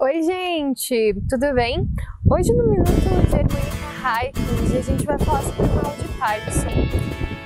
Oi, gente, tudo bem? Hoje no Minuto de Harmonia Hikings a gente vai falar sobre o mal de Parkinson.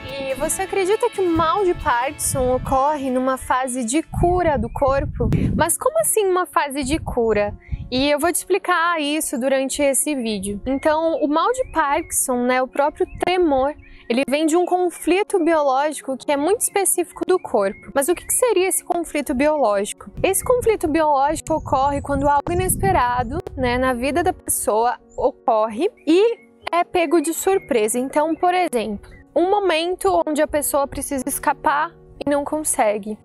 E você acredita que o mal de Parkinson ocorre numa fase de cura do corpo? Mas como assim uma fase de cura? E eu vou te explicar isso durante esse vídeo. Então, o mal de Parkinson, né, o próprio tremor, ele vem de um conflito biológico que é muito específico do corpo. Mas o que seria esse conflito biológico? Esse conflito biológico ocorre quando algo inesperado né, na vida da pessoa ocorre e é pego de surpresa. Então, por exemplo, um momento onde a pessoa precisa escapar e não consegue.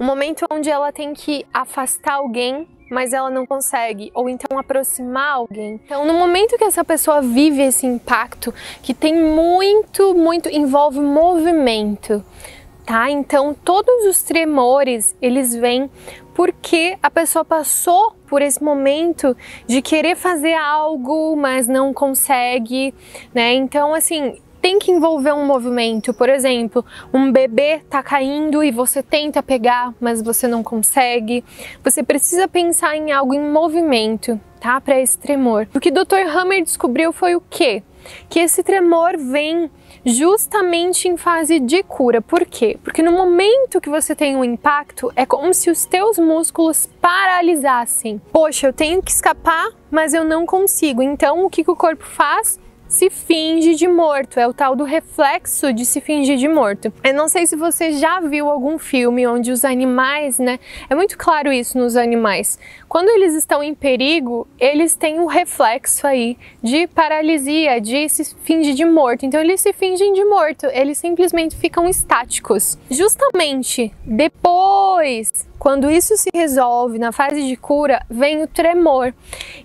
Um momento onde ela tem que afastar alguém mas ela não consegue, ou então aproximar alguém. Então, no momento que essa pessoa vive esse impacto, que tem muito, muito envolve movimento, tá? Então, todos os tremores, eles vêm porque a pessoa passou por esse momento de querer fazer algo, mas não consegue, né? Então, assim, tem que envolver um movimento. Por exemplo, um bebê tá caindo e você tenta pegar, mas você não consegue. Você precisa pensar em algo em movimento, tá? Para esse tremor. O que o Dr. Hammer descobriu foi o quê? Que esse tremor vem justamente em fase de cura. Por quê? Porque no momento que você tem um impacto, é como se os teus músculos paralisassem. Poxa, eu tenho que escapar, mas eu não consigo. Então, o que, que o corpo faz? Se finge de morto, é o tal do reflexo de se fingir de morto. Eu não sei se você já viu algum filme onde os animais, né? É muito claro isso nos animais. Quando eles estão em perigo, eles têm o um reflexo aí de paralisia, de se fingir de morto. Então eles se fingem de morto, eles simplesmente ficam estáticos. Justamente depois quando isso se resolve na fase de cura, vem o tremor.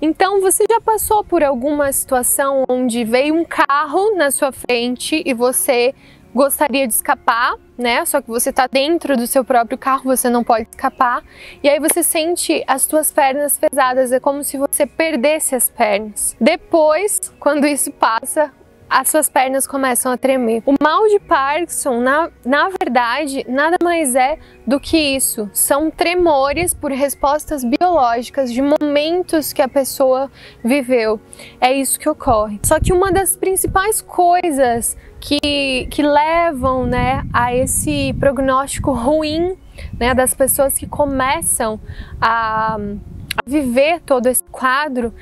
Então, você já passou por alguma situação onde veio um carro na sua frente e você gostaria de escapar, né? Só que você está dentro do seu próprio carro, você não pode escapar. E aí você sente as suas pernas pesadas, é como se você perdesse as pernas. Depois, quando isso passa, as suas pernas começam a tremer. O mal de Parkinson, na, na verdade, nada mais é do que isso. São tremores por respostas biológicas de momentos que a pessoa viveu. É isso que ocorre. Só que uma das principais coisas que, que levam né, a esse prognóstico ruim né, das pessoas que começam a viver todo esse quadro,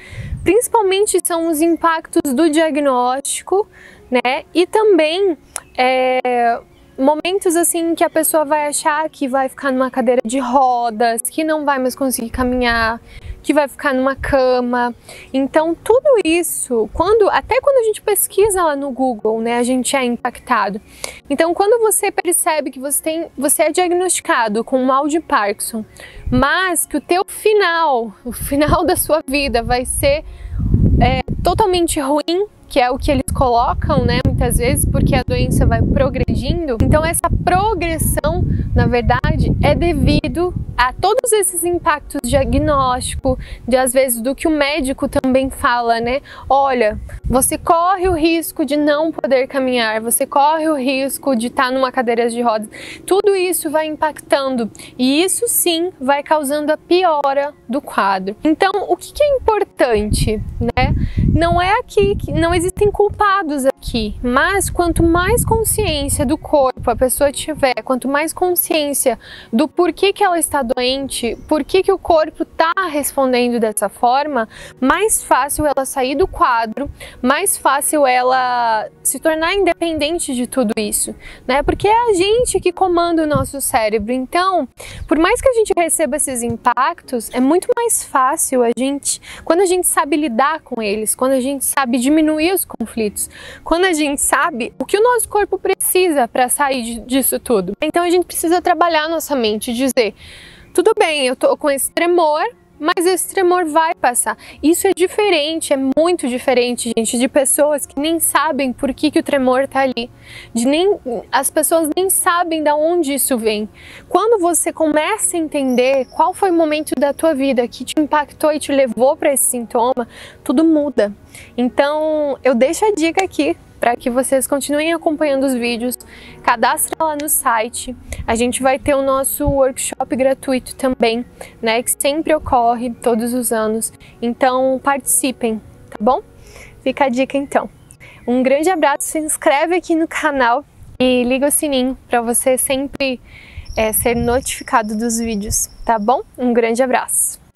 principalmente são os impactos do diagnóstico, né? E também é, momentos assim que a pessoa vai achar que vai ficar numa cadeira de rodas, que não vai mais conseguir caminhar, que vai ficar numa cama. Então, tudo isso, quando até quando a gente pesquisa lá no Google, né, a gente é impactado. Então, quando você percebe que você tem, você é diagnosticado com mal de Parkinson, mas que o teu final, o final da sua vida vai ser é, totalmente ruim, que é o que eles colocam, né, muitas vezes, porque a doença vai progredindo. Então, essa progressão, na verdade, é devido a todos esses impactos diagnóstico, de às vezes do que o médico também fala, né? Olha, você corre o risco de não poder caminhar, você corre o risco de estar numa cadeira de rodas. Tudo isso vai impactando e isso sim vai causando a piora do quadro. Então, o que é importante, né? Não é aqui que não existem culpados aqui, mas quanto mais consciência do corpo a pessoa tiver, quanto mais consciência do porquê que ela está doente, por que, que o corpo está respondendo dessa forma, mais fácil ela sair do quadro, mais fácil ela se tornar independente de tudo isso, né? Porque é a gente que comanda o nosso cérebro. Então, por mais que a gente receba esses impactos, é muito mais fácil a gente, quando a gente sabe lidar com eles, quando a gente sabe diminuir os conflitos, quando a gente sabe o que o nosso corpo precisa para sair disso tudo. Então a gente precisa trabalhar nossa mente, dizer tudo bem, eu tô com esse tremor, mas esse tremor vai passar. Isso é diferente, é muito diferente, gente, de pessoas que nem sabem por que, que o tremor tá ali. De nem, as pessoas nem sabem de onde isso vem. Quando você começa a entender qual foi o momento da tua vida que te impactou e te levou para esse sintoma, tudo muda. Então, eu deixo a dica aqui para que vocês continuem acompanhando os vídeos. Cadastre lá no site. A gente vai ter o nosso workshop gratuito também, né, que sempre ocorre todos os anos. Então, participem, tá bom? Fica a dica então. Um grande abraço, se inscreve aqui no canal e liga o sininho para você sempre é, ser notificado dos vídeos, tá bom? Um grande abraço!